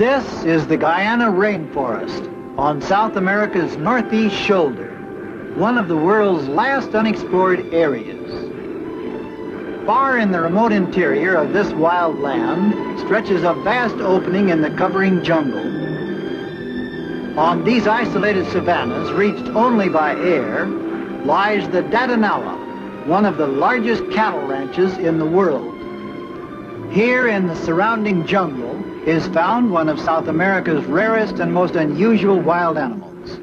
This is the Guyana rainforest on South America's northeast shoulder, one of the world's last unexplored areas. Far in the remote interior of this wild land stretches a vast opening in the covering jungle. On these isolated savannas, reached only by air, lies the Dadanawa, one of the largest cattle ranches in the world. Here in the surrounding jungle is found one of South America's rarest and most unusual wild animals.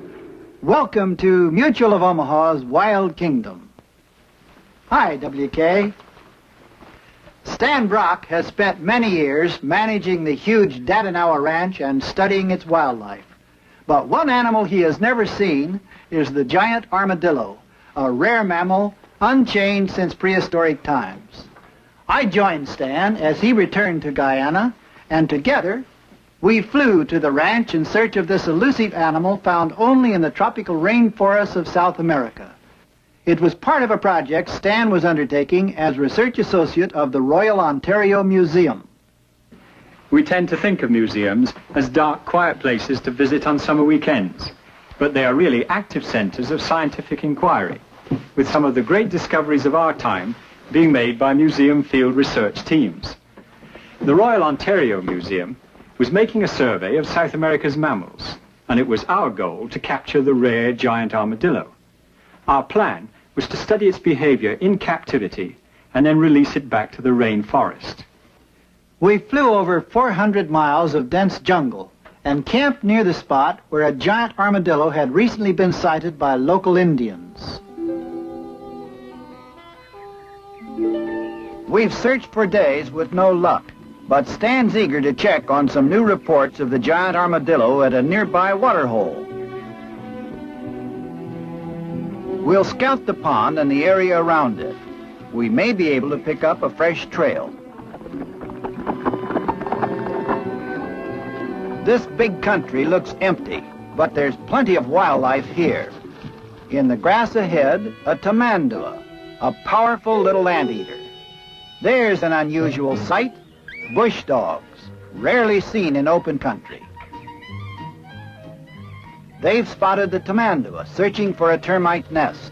Welcome to Mutual of Omaha's Wild Kingdom. Hi, WK. Stan Brock has spent many years managing the huge Dadanawa Ranch and studying its wildlife. But one animal he has never seen is the giant armadillo, a rare mammal unchanged since prehistoric times. I joined Stan as he returned to Guyana, and together we flew to the ranch in search of this elusive animal found only in the tropical rainforests of South America. It was part of a project Stan was undertaking as research associate of the Royal Ontario Museum. We tend to think of museums as dark, quiet places to visit on summer weekends, but they are really active centres of scientific inquiry, with some of the great discoveries of our time being made by museum field research teams. The Royal Ontario Museum was making a survey of South America's mammals, and it was our goal to capture the rare giant armadillo. Our plan was to study its behavior in captivity and then release it back to the rainforest. We flew over 400 miles of dense jungle and camped near the spot where a giant armadillo had recently been sighted by local Indians. We've searched for days with no luck, but Stan's eager to check on some new reports of the giant armadillo at a nearby waterhole. We'll scout the pond and the area around it. We may be able to pick up a fresh trail. This big country looks empty, but there's plenty of wildlife here. In the grass ahead, a tamandua, a powerful little anteater. There's an unusual sight, bush dogs, rarely seen in open country. They've spotted the tamandua, searching for a termite nest.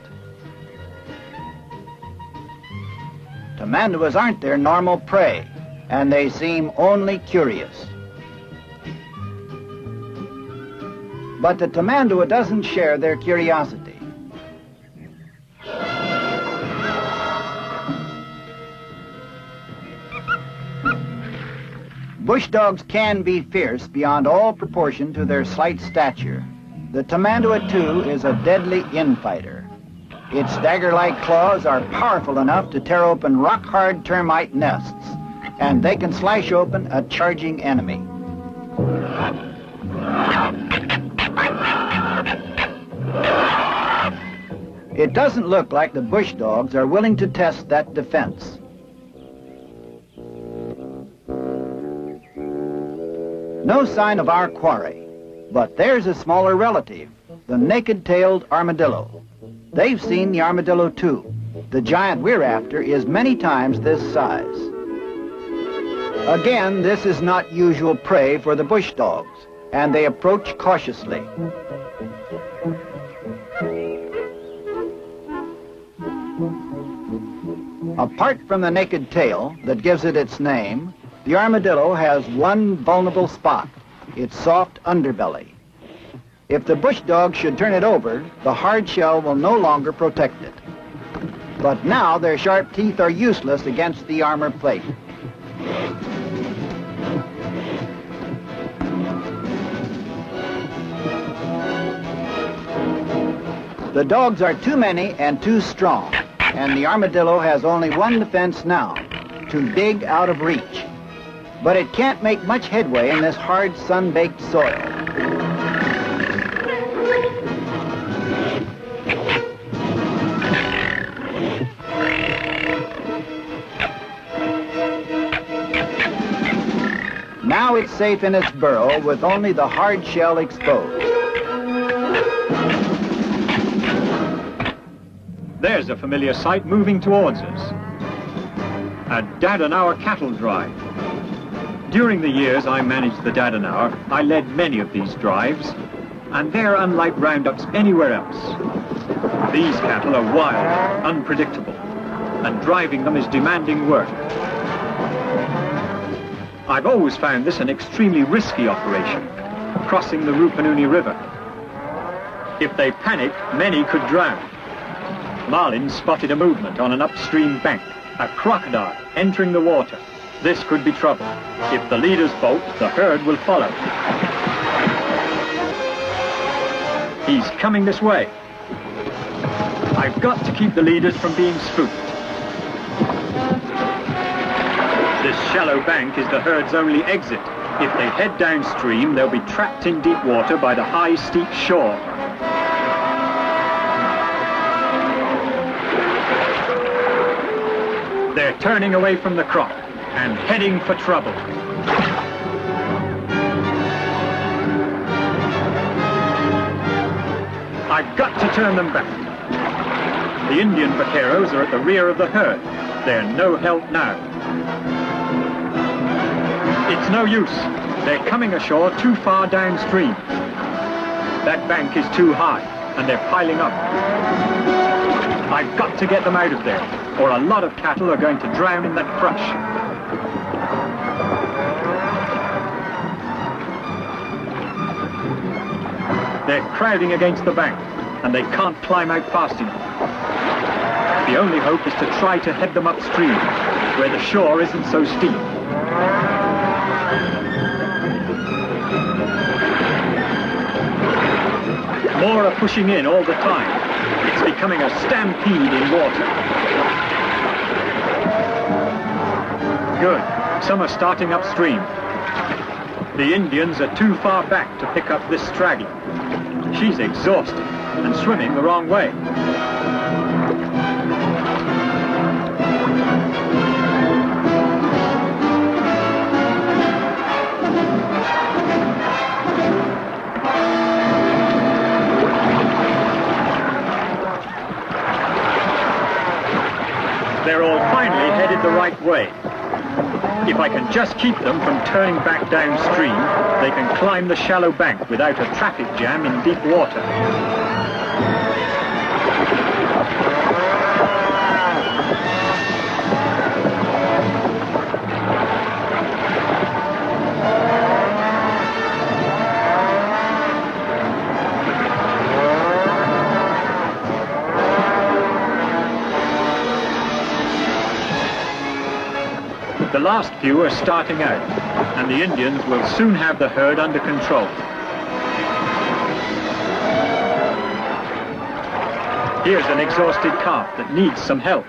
Tamanduas aren't their normal prey, and they seem only curious. But the tamandua doesn't share their curiosity. Bush dogs can be fierce beyond all proportion to their slight stature. The Tamandua, too, is a deadly infighter. Its dagger-like claws are powerful enough to tear open rock-hard termite nests, and they can slash open a charging enemy. It doesn't look like the bush dogs are willing to test that defense. No sign of our quarry. But there's a smaller relative, the naked-tailed armadillo. They've seen the armadillo too. The giant we're after is many times this size. Again, this is not usual prey for the bush dogs, and they approach cautiously. Apart from the naked tail that gives it its name, the armadillo has one vulnerable spot its soft underbelly. If the bush dog should turn it over, the hard shell will no longer protect it. But now their sharp teeth are useless against the armor plate. The dogs are too many and too strong, and the armadillo has only one defense now, to dig out of reach but it can't make much headway in this hard sun-baked soil. Now it's safe in its burrow with only the hard shell exposed. There's a familiar sight moving towards us. A Dadanawa cattle drive. During the years I managed the Dadanawa, I led many of these drives, and they're unlike roundups anywhere else. These cattle are wild, unpredictable, and driving them is demanding work. I've always found this an extremely risky operation, crossing the Rupununi River. If they panic, many could drown. Marlin spotted a movement on an upstream bank, a crocodile entering the water. This could be trouble. If the leaders bolt, the herd will follow. He's coming this way. I've got to keep the leaders from being spooked. This shallow bank is the herd's only exit. If they head downstream, they'll be trapped in deep water by the high, steep shore. They're turning away from the crop and heading for trouble. I've got to turn them back. The Indian vaqueros are at the rear of the herd. They're no help now. It's no use. They're coming ashore too far downstream. That bank is too high, and they're piling up. I've got to get them out of there, or a lot of cattle are going to drown in that crush. They're crowding against the bank, and they can't climb out fast enough. The only hope is to try to head them upstream, where the shore isn't so steep. More are pushing in all the time. It's becoming a stampede in water. Good. Some are starting upstream. The Indians are too far back to pick up this straggler. She's exhausted and swimming the wrong way. They're all finally headed the right way. If I can just keep them from turning back downstream, they can climb the shallow bank without a traffic jam in deep water. The last few are starting out, and the Indians will soon have the herd under control. Here's an exhausted calf that needs some help.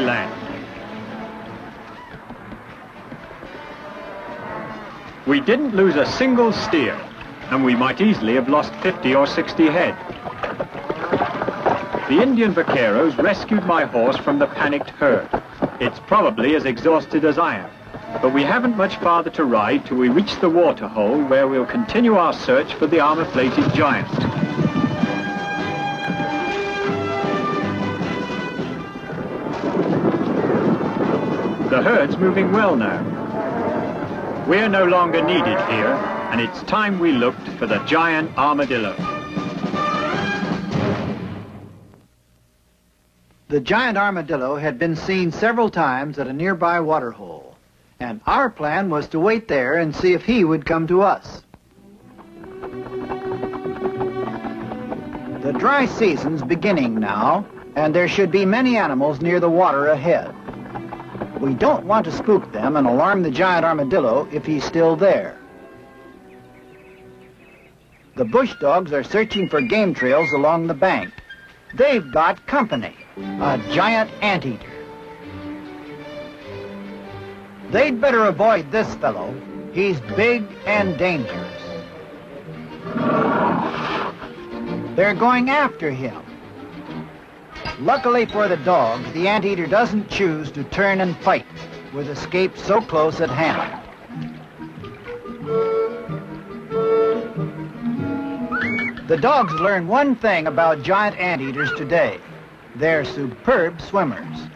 Land. We didn't lose a single steer, and we might easily have lost 50 or 60 head. The Indian vaqueros rescued my horse from the panicked herd. It's probably as exhausted as I am, but we haven't much farther to ride till we reach the water hole where we'll continue our search for the armor-plated giant. The herd's moving well now. We're no longer needed here, and it's time we looked for the giant armadillo. The giant armadillo had been seen several times at a nearby waterhole, and our plan was to wait there and see if he would come to us. The dry season's beginning now, and there should be many animals near the water ahead. We don't want to spook them and alarm the giant armadillo if he's still there. The bush dogs are searching for game trails along the bank. They've got company, a giant anteater. They'd better avoid this fellow. He's big and dangerous. They're going after him. Luckily for the dog, the anteater doesn't choose to turn and fight, with escape so close at hand. The dogs learn one thing about giant anteaters today. They're superb swimmers.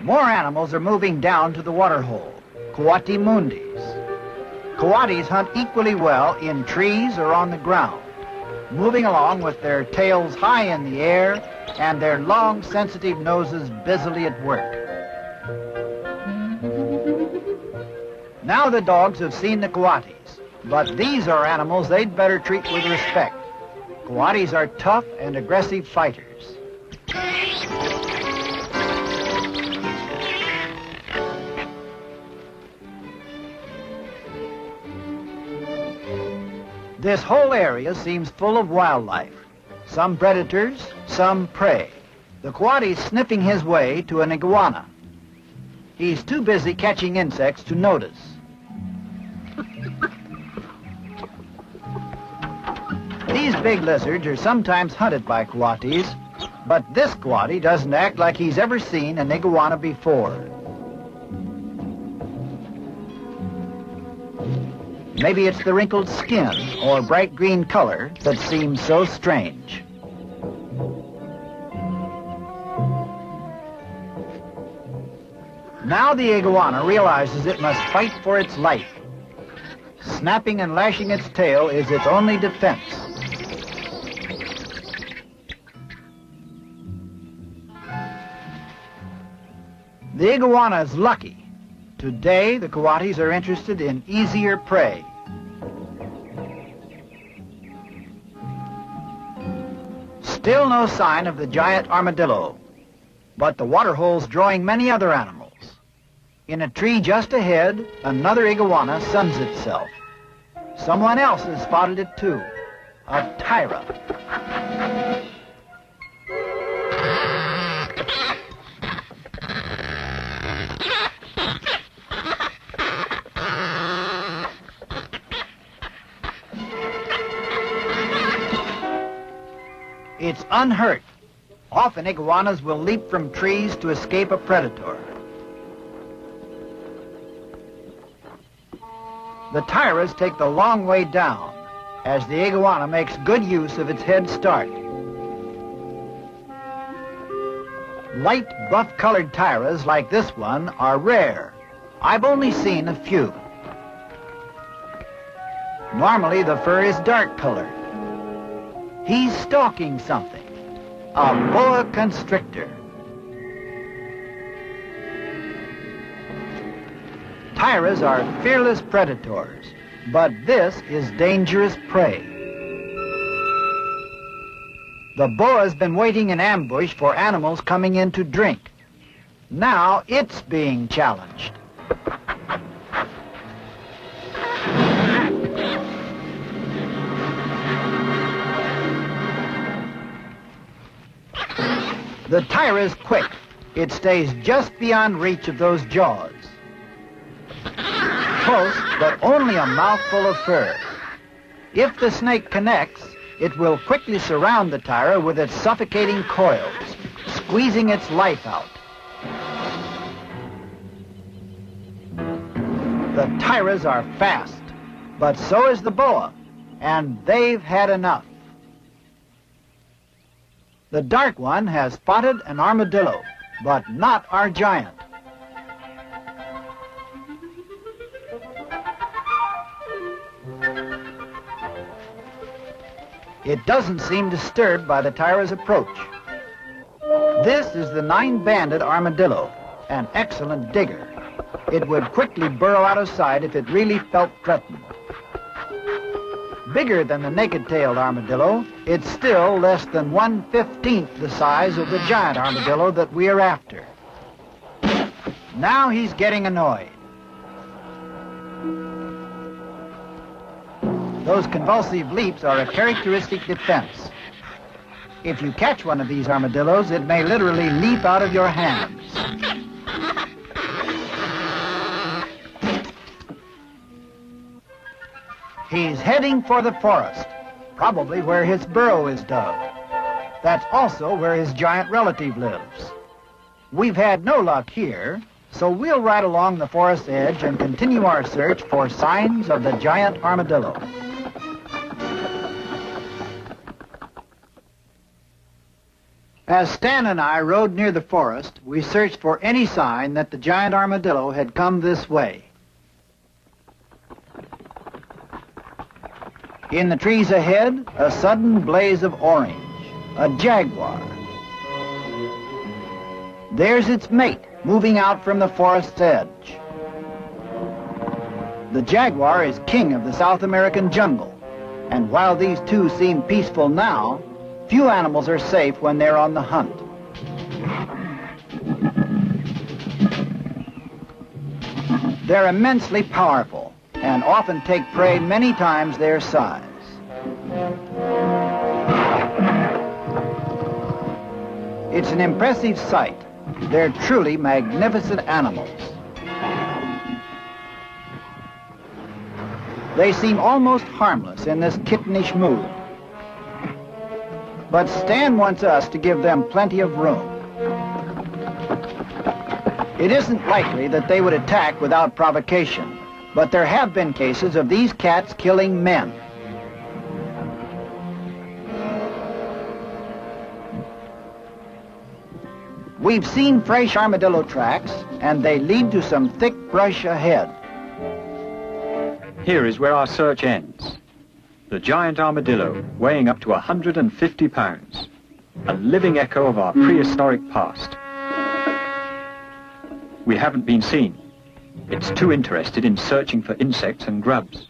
More animals are moving down to the waterhole, coatimundis. Coatis hunt equally well in trees or on the ground, moving along with their tails high in the air and their long, sensitive noses busily at work. Now the dogs have seen the coatis, but these are animals they'd better treat with respect. Coatis are tough and aggressive fighters. This whole area seems full of wildlife. Some predators, some prey. The coati's sniffing his way to an iguana. He's too busy catching insects to notice. These big lizards are sometimes hunted by coatis, but this coati doesn't act like he's ever seen an iguana before. Maybe it's the wrinkled skin or bright green color that seems so strange. Now the iguana realizes it must fight for its life. Snapping and lashing its tail is its only defense. The iguana is lucky Today, the coatis are interested in easier prey. Still no sign of the giant armadillo, but the waterhole's drawing many other animals. In a tree just ahead, another iguana suns itself. Someone else has spotted it too, a tayra. It's unhurt. Often iguanas will leap from trees to escape a predator. The tayras take the long way down as the iguana makes good use of its head start. Light buff-colored tayras like this one are rare. I've only seen a few. Normally the fur is dark colored. He's stalking something. A boa constrictor. Tayras are fearless predators, but this is dangerous prey. The boa's been waiting in ambush for animals coming in to drink. Now it's being challenged. The tayra is quick. It stays just beyond reach of those jaws. Close, but only a mouthful of fur. If the snake connects, it will quickly surround the tayra with its suffocating coils, squeezing its life out. The tayras are fast, but so is the boa, and they've had enough. The dark one has spotted an armadillo, but not our giant. It doesn't seem disturbed by the tayra's approach. This is the nine-banded armadillo, an excellent digger. It would quickly burrow out of sight if it really felt threatened. Bigger than the naked-tailed armadillo, it's still less than one-fifteenth the size of the giant armadillo that we're after. Now he's getting annoyed. Those convulsive leaps are a characteristic defense. If you catch one of these armadillos, it may literally leap out of your hands. He's heading for the forest, probably where his burrow is dug. That's also where his giant relative lives. We've had no luck here, so we'll ride along the forest edge and continue our search for signs of the giant armadillo. As Stan and I rode near the forest, we searched for any sign that the giant armadillo had come this way. In the trees ahead, a sudden blaze of orange, a jaguar. There's its mate, moving out from the forest's edge. The jaguar is king of the South American jungle, and while these two seem peaceful now, Few animals are safe when they're on the hunt. They're immensely powerful and often take prey many times their size. It's an impressive sight. They're truly magnificent animals. They seem almost harmless in this kittenish mood. But Stan wants us to give them plenty of room. It isn't likely that they would attack without provocation, but there have been cases of these cats killing men. We've seen fresh armadillo tracks, and they lead to some thick brush ahead. Here is where our search ends the giant armadillo, weighing up to 150 pounds, a living echo of our hmm. prehistoric past. We haven't been seen. It's too interested in searching for insects and grubs.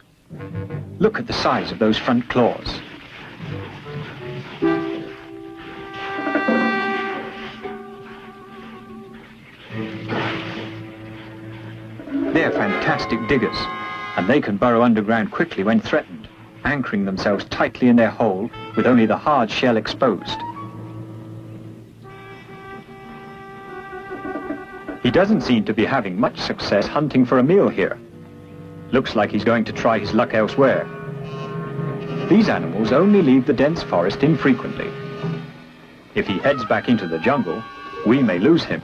Look at the size of those front claws. They're fantastic diggers, and they can burrow underground quickly when threatened anchoring themselves tightly in their hole with only the hard shell exposed. Doesn't seem to be having much success hunting for a meal here. Looks like he's going to try his luck elsewhere. These animals only leave the dense forest infrequently. If he heads back into the jungle, we may lose him.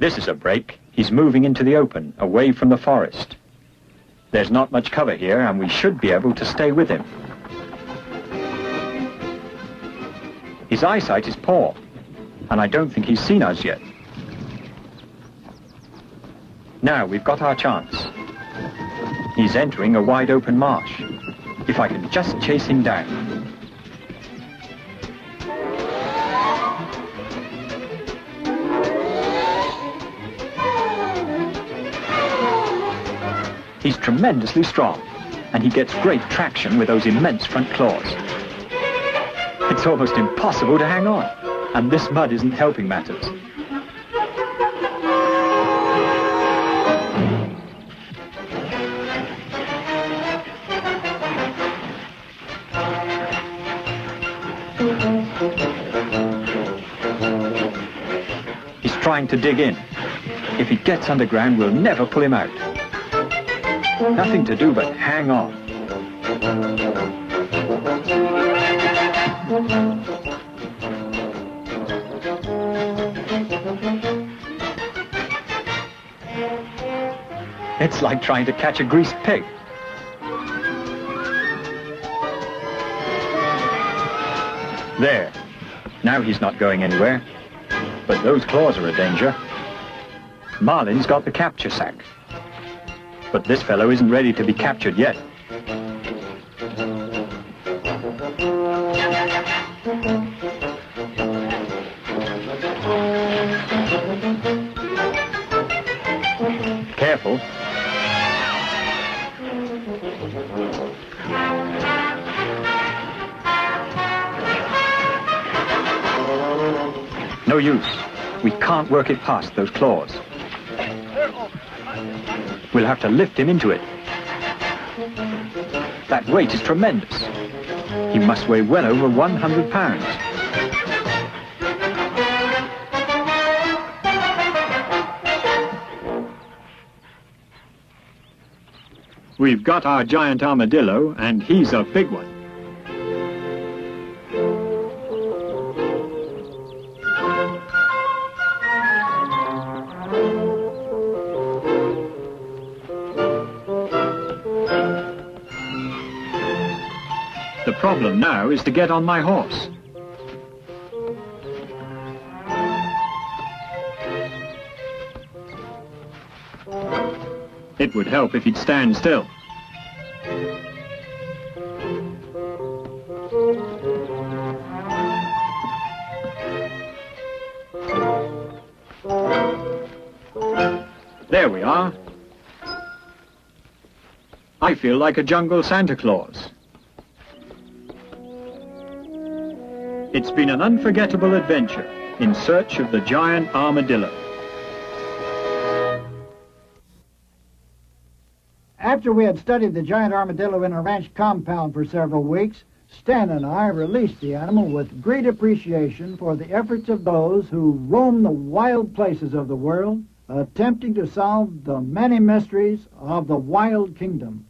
This is a break. He's moving into the open, away from the forest. There's not much cover here, and we should be able to stay with him. His eyesight is poor, and I don't think he's seen us yet. Now we've got our chance. He's entering a wide open marsh. If I can just chase him down. He's tremendously strong, and he gets great traction with those immense front claws. It's almost impossible to hang on, and this mud isn't helping matters. He's trying to dig in. If he gets underground, we'll never pull him out. Nothing to do but hang on. It's like trying to catch a greased pig. There. Now he's not going anywhere. But those claws are a danger. Marlin's got the capture sack. But this fellow isn't ready to be captured yet. Can't work it past those claws. We'll have to lift him into it. That weight is tremendous. He must weigh well over 100 pounds. We've got our giant armadillo, and he's a big one. Problem now is to get on my horse. It would help if he'd stand still. There we are. I feel like a jungle Santa Claus. It's been an unforgettable adventure in search of the giant armadillo. After we had studied the giant armadillo in a ranch compound for several weeks, Stan and I released the animal with great appreciation for the efforts of those who roam the wild places of the world, attempting to solve the many mysteries of the wild kingdom.